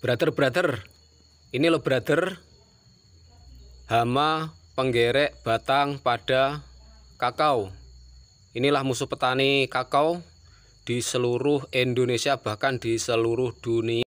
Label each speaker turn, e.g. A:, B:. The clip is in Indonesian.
A: Brother, brother, ini loh brother, hama penggerek batang pada kakao. Inilah musuh petani kakao di seluruh Indonesia bahkan di seluruh dunia.